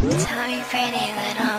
Tell me pretty little